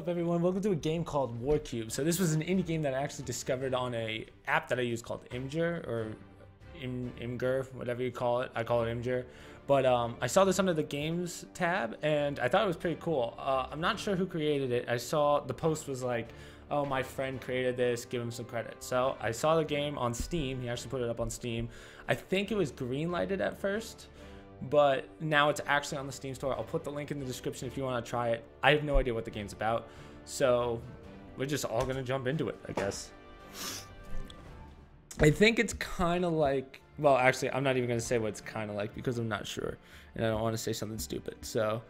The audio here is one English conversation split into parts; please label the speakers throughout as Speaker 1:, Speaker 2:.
Speaker 1: up everyone? Welcome to a game called Warcube. So this was an indie game that I actually discovered on a app that I use called Imgur or Im whatever you call it. I call it Imgur. But um, I saw this under the games tab and I thought it was pretty cool. Uh, I'm not sure who created it. I saw the post was like, oh, my friend created this, give him some credit. So I saw the game on Steam. He actually put it up on Steam. I think it was green lighted at first but now it's actually on the Steam store. I'll put the link in the description if you want to try it. I have no idea what the game's about, so we're just all gonna jump into it, I guess. I think it's kind of like, well, actually, I'm not even gonna say what it's kind of like because I'm not sure, and I don't want to say something stupid. So,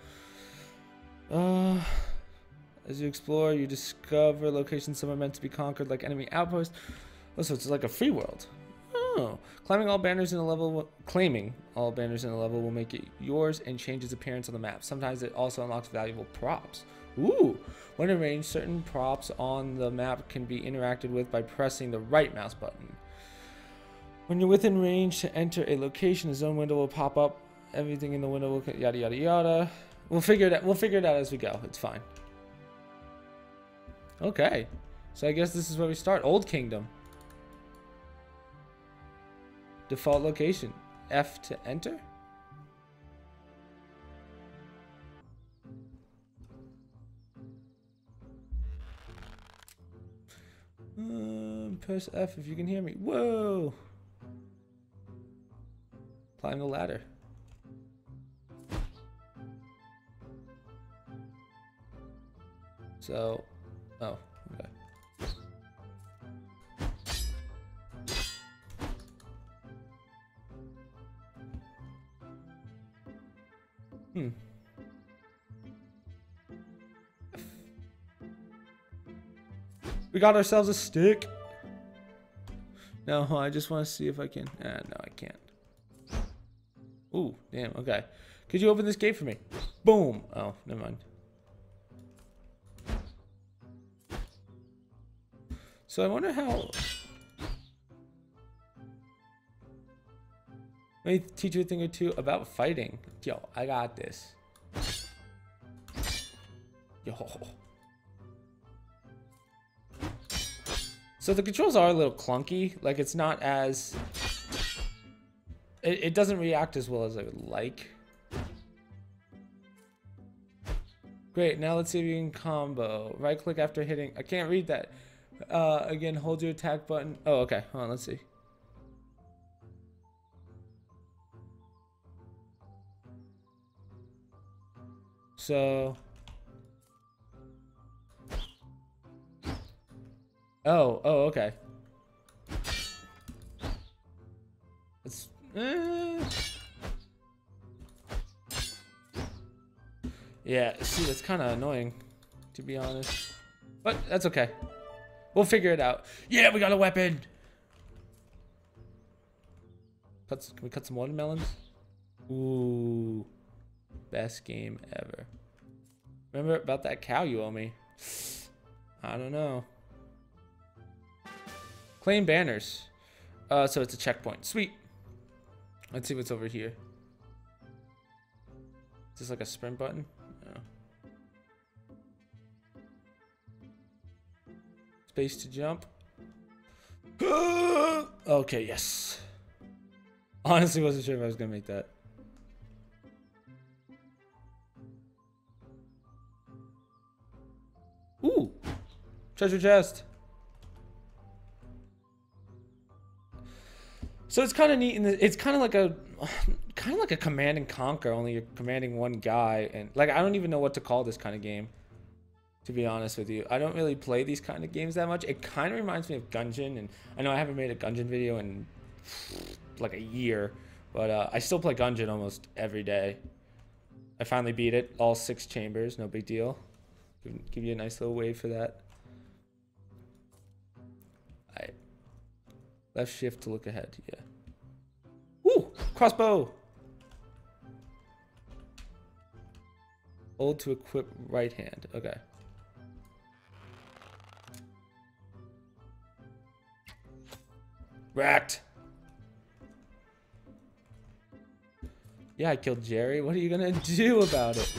Speaker 1: uh, as you explore, you discover locations some are meant to be conquered, like enemy outposts. Oh, so it's like a free world. Oh, climbing all banners in a level, claiming all banners in a level will make it yours and change its appearance on the map. Sometimes it also unlocks valuable props. Ooh, when arranged, certain props on the map can be interacted with by pressing the right mouse button. When you're within range to enter a location, a zone window will pop up. Everything in the window will yada yada yada. We'll figure it out. We'll figure it out as we go. It's fine. Okay, so I guess this is where we start. Old Kingdom. Default location. F to enter? Uh, press F if you can hear me. Whoa! Climb the ladder. So, oh, Got ourselves a stick. No, I just want to see if I can. Uh, no, I can't. Ooh, damn. Okay. Could you open this gate for me? Boom. Oh, never mind. So I wonder how Let me teach you a thing or two about fighting. Yo, I got this. Yo. So the controls are a little clunky. Like it's not as... It, it doesn't react as well as I would like. Great, now let's see if you can combo. Right click after hitting... I can't read that. Uh, again, hold your attack button. Oh, okay. Hold on, let's see. So... Oh, oh, okay. It's... Eh. Yeah, see, that's kind of annoying, to be honest. But that's okay. We'll figure it out. Yeah, we got a weapon! Cut, can we cut some watermelons? Ooh. Best game ever. Remember about that cow you owe me? I don't know. Claim banners. Uh, so it's a checkpoint. Sweet. Let's see what's over here. Is this like a sprint button? No. Space to jump. okay, yes. Honestly, wasn't sure if I was gonna make that. Ooh, treasure chest. So it's kind of neat, and it's kind of like a, kind of like a command and conquer. Only you're commanding one guy, and like I don't even know what to call this kind of game. To be honest with you, I don't really play these kind of games that much. It kind of reminds me of Gungeon, and I know I haven't made a Gungeon video in like a year, but uh, I still play Gungeon almost every day. I finally beat it, all six chambers, no big deal. Give, give you a nice little wave for that. Left shift to look ahead, yeah. Woo! Crossbow! Hold to equip right hand. Okay. Rat! Yeah, I killed Jerry. What are you gonna do about it?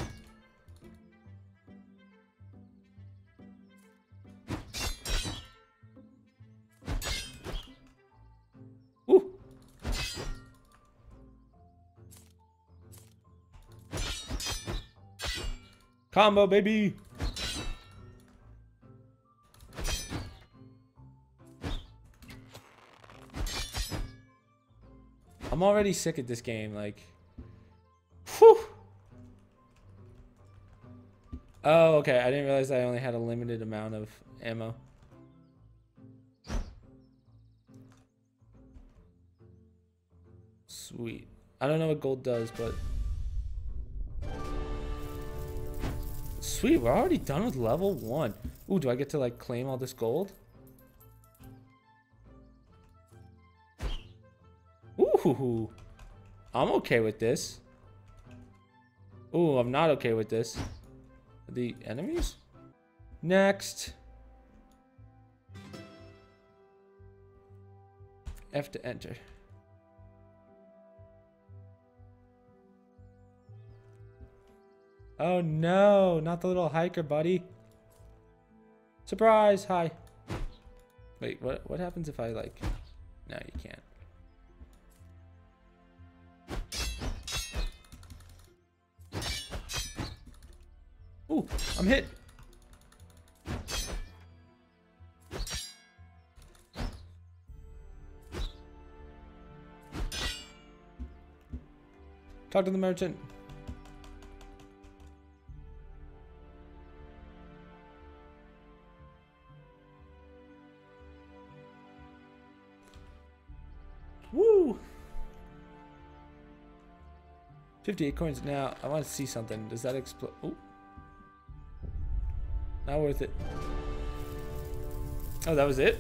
Speaker 1: Combo, baby! I'm already sick at this game, like... Whew! Oh, okay. I didn't realize I only had a limited amount of ammo. Sweet. I don't know what gold does, but... Sweet, we're already done with level one. Ooh, do I get to like claim all this gold? Ooh, I'm okay with this. Ooh, I'm not okay with this. The enemies? Next. F to enter. Oh no, not the little hiker, buddy. Surprise, hi. Wait, what what happens if I like No, you can't. Ooh, I'm hit. Talk to the merchant. 58 coins now. I want to see something. Does that explode? Oh. Not worth it. Oh, that was it?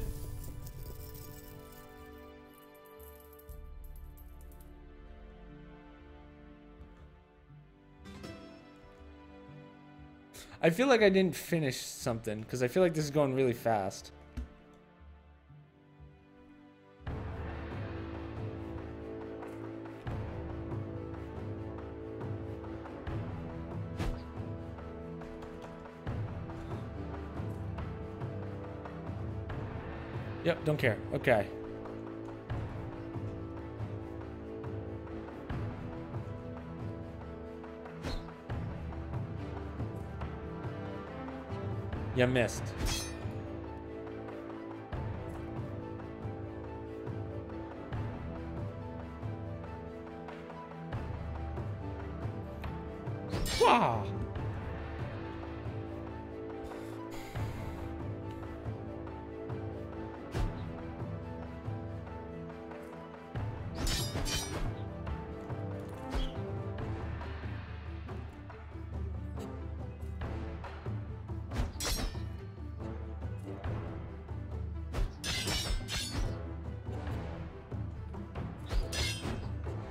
Speaker 1: I feel like I didn't finish something because I feel like this is going really fast. Yep, don't care. Okay. You missed. Wow.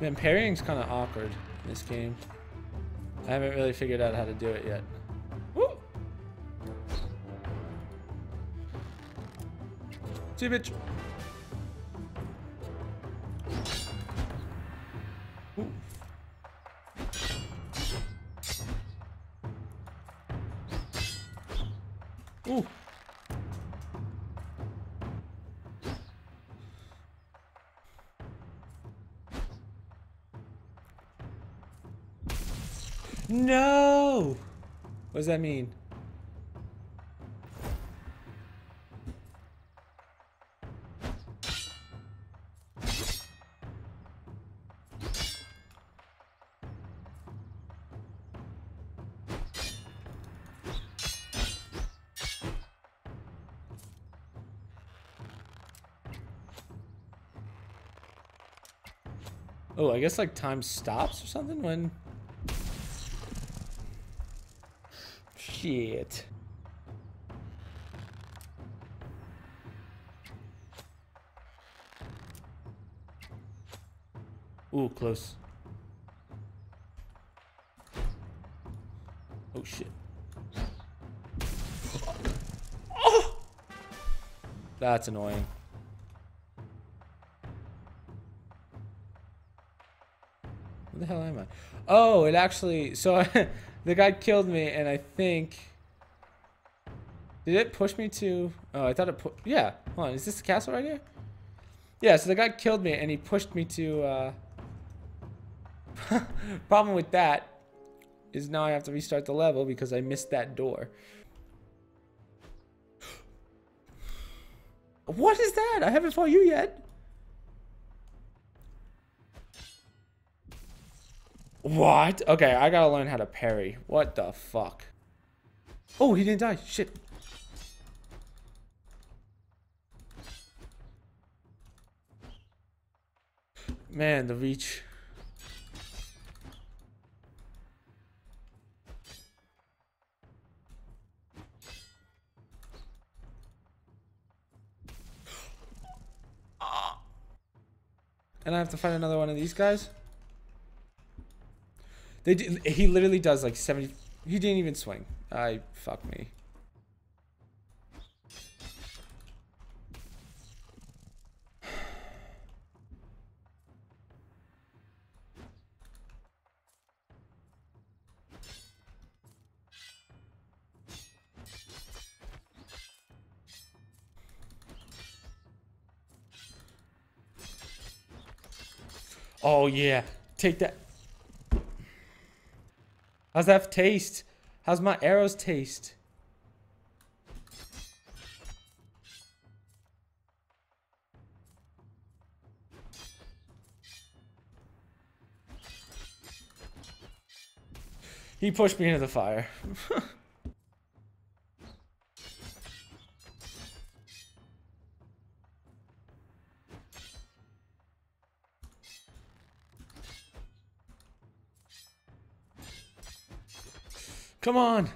Speaker 1: Man, parrying's kind of awkward in this game. I haven't really figured out how to do it yet. Woo! See you, bitch. No! What does that mean? Oh, I guess like time stops or something when Shit. Ooh, close. Oh shit. Oh! That's annoying. Where the hell am I? Oh, it actually so The guy killed me, and I think... Did it push me to... Oh, I thought it put... Yeah. Hold on. Is this the castle right here? Yeah, so the guy killed me, and he pushed me to... Uh... Problem with that is now I have to restart the level because I missed that door. What is that? I haven't fought you yet. What? Okay, I gotta learn how to parry. What the fuck? Oh, he didn't die. Shit. Man, the reach. And I have to find another one of these guys. They do, he literally does like 70 he didn't even swing. I fuck me. Oh yeah, take that. How's that taste? How's my arrows taste? He pushed me into the fire. Come on.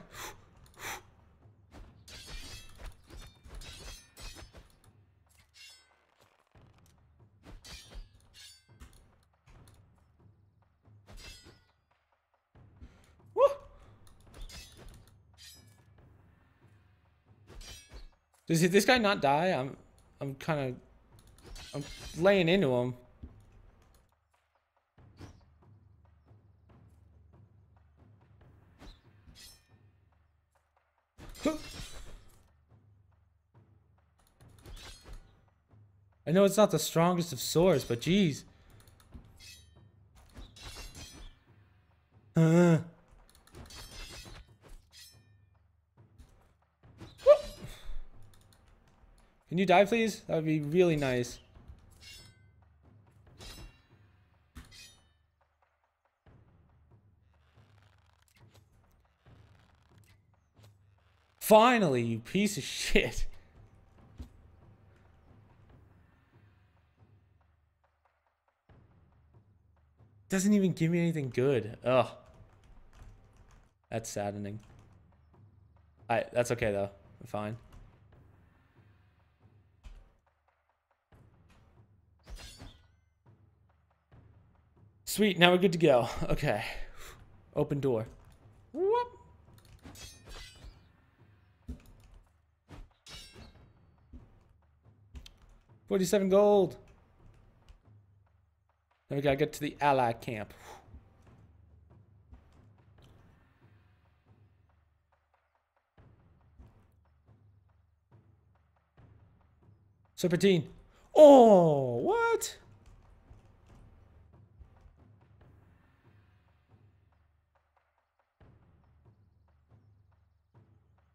Speaker 1: Does this guy not die? I'm I'm kind of I'm laying into him. I know it's not the strongest of swords, but geez. Uh. Can you die, please? That would be really nice. Finally, you piece of shit. Doesn't even give me anything good. Ugh. That's saddening. I that's okay though. I'm fine. Sweet, now we're good to go. Okay. Open door. 47 gold. Then we gotta get to the ally camp. Serpentine. Oh, what?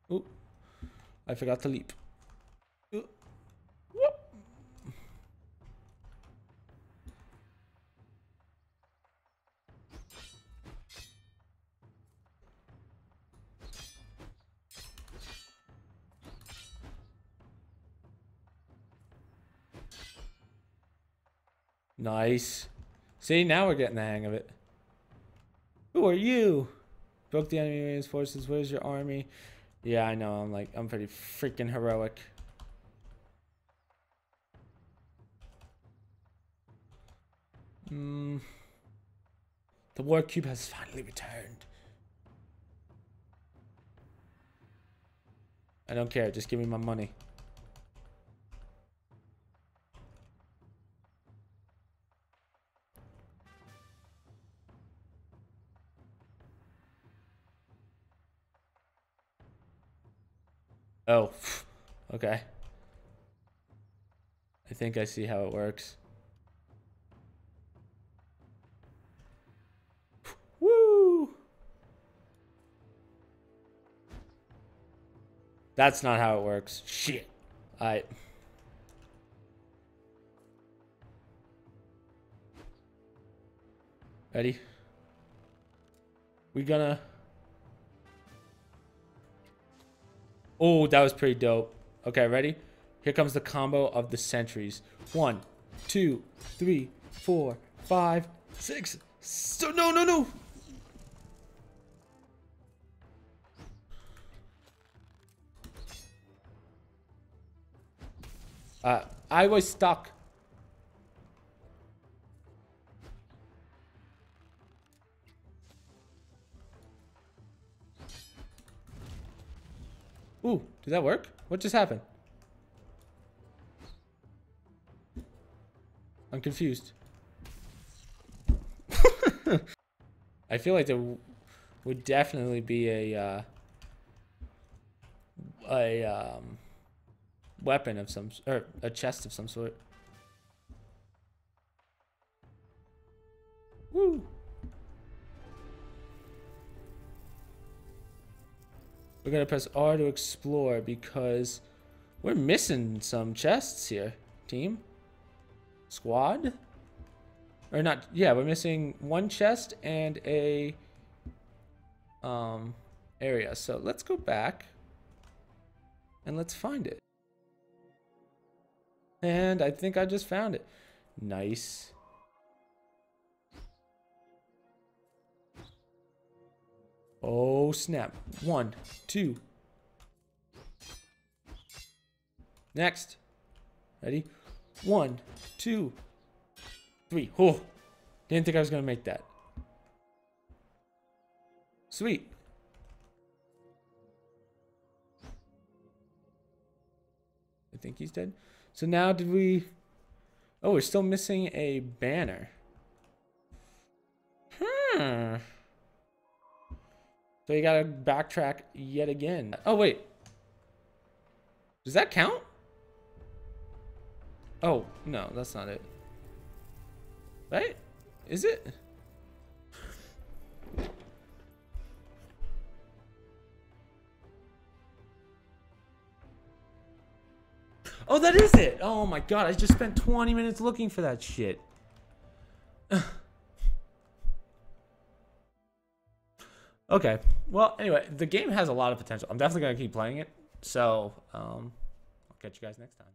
Speaker 1: Oh, I forgot to leap. Nice. See, now we're getting the hang of it. Who are you? Broke the enemy forces. Where's your army? Yeah, I know. I'm like, I'm pretty freaking heroic. Hmm. The war cube has finally returned. I don't care. Just give me my money. Oh, okay. I think I see how it works. Woo! That's not how it works. Shit. I. Ready? We gonna Oh, that was pretty dope. Okay, ready? Here comes the combo of the centuries. One, two, three, four, five, six. So no, no, no. Uh, I was stuck. Ooh, did that work? What just happened? I'm confused. I feel like there would definitely be a uh, a um, weapon of some or a chest of some sort. Woo! We're gonna press R to explore because we're missing some chests here, team. Squad? Or not, yeah, we're missing one chest and a um, area. So let's go back and let's find it. And I think I just found it. Nice. Oh, snap. One, two. Next. Ready? One, two, three. Oh, didn't think I was going to make that. Sweet. I think he's dead. So now did we... Oh, we're still missing a banner. Hmm. So you gotta backtrack yet again. Oh, wait. Does that count? Oh, no, that's not it. Right? Is it? Oh, that is it! Oh my god, I just spent 20 minutes looking for that shit. okay, well, anyway, the game has a lot of potential. I'm definitely going to keep playing it. So, um, I'll catch you guys next time.